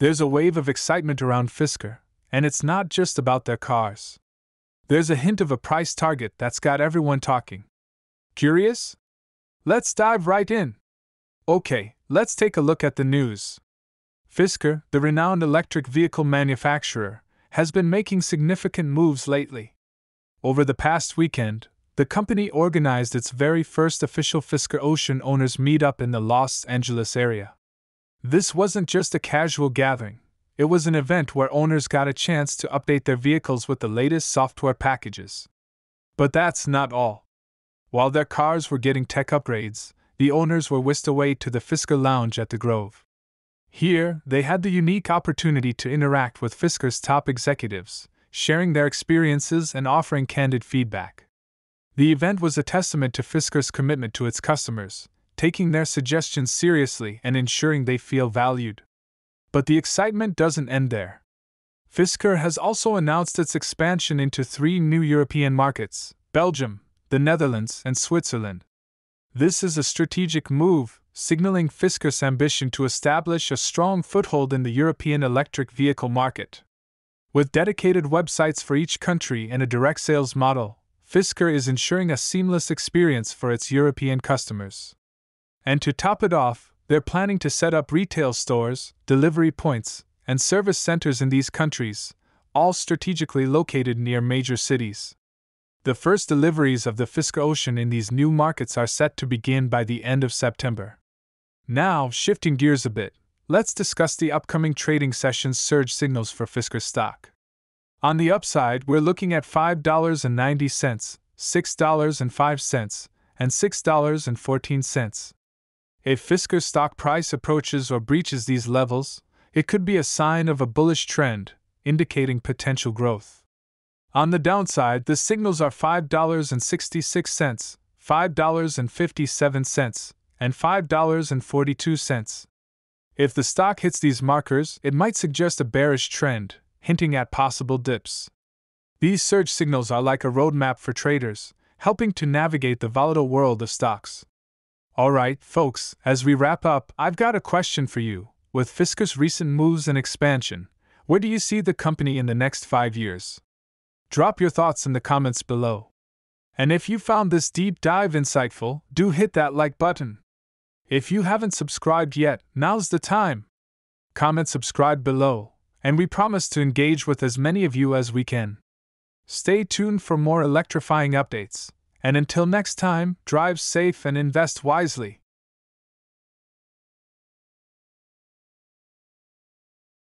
There's a wave of excitement around Fisker, and it's not just about their cars. There's a hint of a price target that's got everyone talking. Curious? Let's dive right in. Okay, let's take a look at the news. Fisker, the renowned electric vehicle manufacturer, has been making significant moves lately. Over the past weekend, the company organized its very first official Fisker Ocean Owners Meetup in the Los Angeles area. This wasn't just a casual gathering, it was an event where owners got a chance to update their vehicles with the latest software packages. But that's not all. While their cars were getting tech upgrades, the owners were whisked away to the Fisker Lounge at the Grove. Here, they had the unique opportunity to interact with Fisker's top executives, sharing their experiences and offering candid feedback. The event was a testament to Fisker's commitment to its customers, taking their suggestions seriously and ensuring they feel valued. But the excitement doesn't end there. Fisker has also announced its expansion into three new European markets Belgium, the Netherlands, and Switzerland. This is a strategic move, signaling Fisker's ambition to establish a strong foothold in the European electric vehicle market. With dedicated websites for each country and a direct sales model, Fisker is ensuring a seamless experience for its European customers. And to top it off, they're planning to set up retail stores, delivery points, and service centers in these countries, all strategically located near major cities. The first deliveries of the Fisker Ocean in these new markets are set to begin by the end of September. Now, shifting gears a bit, let's discuss the upcoming trading session's surge signals for Fisker stock. On the upside, we're looking at $5.90, $6.05, and $6.14. If Fisker's stock price approaches or breaches these levels, it could be a sign of a bullish trend, indicating potential growth. On the downside, the signals are $5.66, $5.57, and $5.42. If the stock hits these markers, it might suggest a bearish trend, hinting at possible dips. These surge signals are like a roadmap for traders, helping to navigate the volatile world of stocks. Alright, folks, as we wrap up, I've got a question for you. With Fisker's recent moves and expansion, where do you see the company in the next five years? Drop your thoughts in the comments below. And if you found this deep dive insightful, do hit that like button. If you haven't subscribed yet, now's the time. Comment subscribe below and we promise to engage with as many of you as we can. Stay tuned for more electrifying updates, and until next time, drive safe and invest wisely.